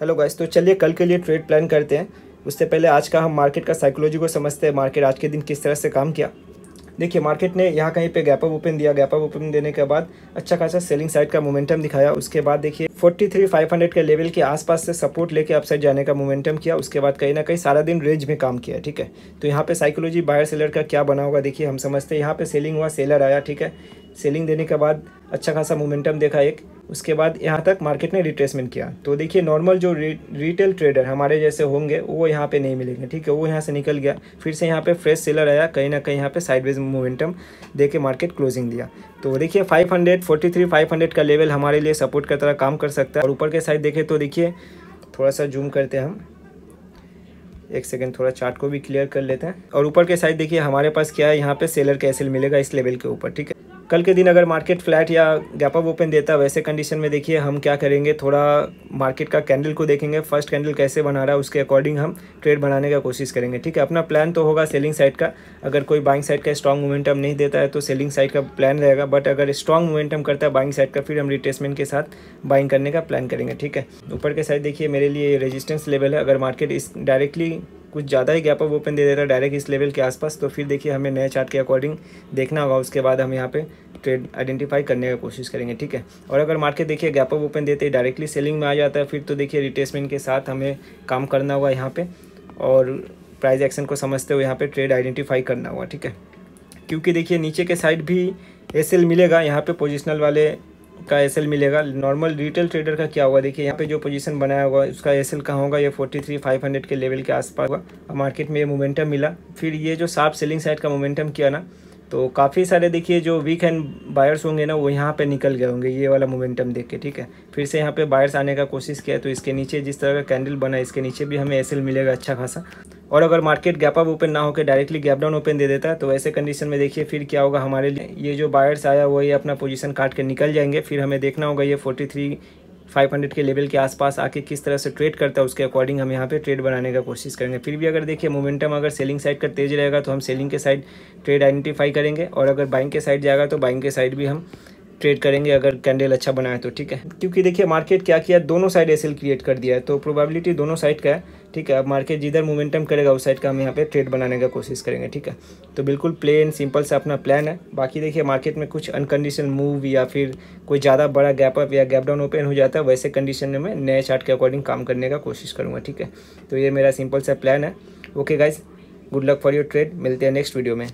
Hello guys तो चलिए कल के लिए ट्रेड प्लान करते हैं। उससे पहले आज का हम मार्केट का साइकोलॉजी को समझते हैं। मार्केट आज के दिन किस तरह से काम किया। देखिए मार्केट ने यहाँ कहीं पे गैप अप ओपन दिया। गैप अप ओपन देने के बाद अच्छा खासा सेलिंग साइड का मोमेंटम दिखाया। उसके बाद देखिए 43,500 के लेवल के आसपास से सपोर्ट लेके अपसाइड जाने का मोमेंटम किया। उसके बाद कहीं ना कहीं सारा दिन रेंज में काम किया ठीक है? तो यहाँ पे साइकोलॉजी बायर सेलर का क्या बना होगा? देखिए हम समझते हैं। यहाँ पे सेलिंग हुआ सेलर आया ठीक है? सेलिंग देने के बाद अच्छा खासा मोमेंटम देखा एक। उसके बाद यहाँ तक मार्केट ने रिट्रेसमेंट किया। तो देखिए नॉर्मल जो री, रिटेल ट्रेडर हमारे जैसे होंगे वो यहाँ पे नहीं मिलेंगे ठीक है? वो यहाँ से निकल गया। फिर से यहाँ पे फ्रेश सेलर आया कहीं ना कहीं यहाँ पे साइडवेज मोमेंटम दे के मार्केट क्लोजिंग दिया। तो देखिए 500 43 500 का लेवल हमारे लिए सपोर्ट का तरह काम कर सकता है। और ऊपर के साइड देखें तो देखिए थोड़ा सा जूम करते हैं हम। एक सेकेंड थोड़ा चार्ट को भी क्लियर कर लेते हैं। और ऊपर के साइड देखिए हमारे पास क्या है? यहाँ पे सेलर कैसल मिलेगा इस लेवल के ऊपर ठीक है? कल के दिन अगर मार्केट फ्लैट या गैप अप ओपन देता, वैसे कंडीशन में देखिए हम क्या करेंगे? थोड़ा मार्केट का कैंडल को देखेंगे। फ़र्स्ट कैंडल कैसे बना रहा है, उसके अकॉर्डिंग हम ट्रेड बनाने का कोशिश करेंगे, ठीक है? अपना प्लान तो होगा सेलिंग साइड का। अगर कोई बाइंग साइड का स्ट्रॉन्ग मोमेंटम नहीं देता है तो सेलिंग साइड का प्लान रहेगा। बट अगर स्ट्रॉन्ग मोमेंटम करता है बाइंग साइड का, फिर हम रिटेसमेंट के साथ बाइंग करने का प्लान करेंगे, ठीक है? ऊपर के साइड देखिए, मेरे लिए रेजिस्टेंस लेवल है। अगर मार्केट इस डायरेक्टली कुछ ज़्यादा ही गैप अप ओपन दे देता है डायरेक्ट इस लेवल के आसपास। तो फिर देखिए हमें नए चार्ट के अकॉर्डिंग देखना होगा। उसके बाद हम यहाँ पे ट्रेड आइडेंटिफाई करने का कोशिश करेंगे, ठीक है? और अगर मार्केट देखिए गैप अप ओपन देते डायरेक्टली सेलिंग में आ जाता है, फिर तो देखिए रिटेसमेंट के साथ हमें काम करना होगा यहाँ पर और प्राइज एक्शन को समझते हुए यहाँ पर ट्रेड आइडेंटिफाई करना होगा, ठीक है? क्योंकि देखिए नीचे के साइड भी एस मिलेगा, यहाँ पर पोजिशनल वाले का एसएल मिलेगा। नॉर्मल रिटेल ट्रेडर का क्या होगा? देखिए, यहाँ पे जो पोजीशन बनाया होगा, उसका एस एल कहाँ होगा? ये फोर्टी थ्री फाइव हंड्रेड के लेवल के आसपास होगा। मार्केट में ये मोमेंटम मिला। फिर ये जो साफ़ सेलिंग साइड का मोमेंटम किया ना तो काफ़ी सारे देखिए जो वीक एंड बायर्स होंगे ना, वो यहाँ पे निकल गए होंगे, ये वाला मोमेंटम देख के, ठीक है? फिर से यहाँ पे बायर्स आने का कोशिश किया तो इसके नीचे जिस तरह का कैंडल बना इसके नीचे भी हमें एसएल मिलेगा अच्छा खासा। और अगर मार्केट गैप अप ओपन ना होकर डायरेक्टली गैप डाउन ओपन दे देता है तो ऐसे कंडीशन में देखिए फिर क्या होगा हमारे लिए। ये जो बायर्स आया, वही अपना पोजीशन काट के निकल जाएँगे। फिर हमें देखना होगा ये फोर्टी थ्री फाइव हंड्रेड के लेवल के आसपास आके किस तरह से ट्रेड करता है, उसके अकॉर्डिंग हम यहाँ पे ट्रेड बनाने का कोशिश करेंगे। फिर भी अगर देखिए मोमेंटम अगर सेलिंग साइड का तेज रहेगा तो हम सेलिंग के साइड ट्रेड आइडेंटिफाई करेंगे। और अगर बाइंग के साइड जाएगा तो बाइंग के साइड भी हम ट्रेड करेंगे, अगर कैंडल अच्छा बनाए तो ठीक है? क्योंकि देखिए मार्केट क्या किया, दोनों साइड एसएल क्रिएट कर दिया है तो प्रोबेबिलिटी दोनों साइड का है, ठीक है? अब मार्केट जिधर मोमेंटम करेगा, उस साइड का हम यहाँ पे ट्रेड बनाने का कोशिश करेंगे, ठीक है? तो बिल्कुल प्लेन सिंपल सा अपना प्लान है। बाकी देखिए मार्केट में कुछ अनकंडीशन मूव या फिर कोई ज़्यादा बड़ा गैप अप या गैप डाउन ओपन हो जाता है, वैसे कंडीशन में मैं नए चार्ट के अकॉर्डिंग काम करने का कोशिश करूँगा, ठीक है? तो ये मेरा सिंपल सा प्लान है। Okay guys good luck for your trade मिलते हैं नेक्स्ट वीडियो में।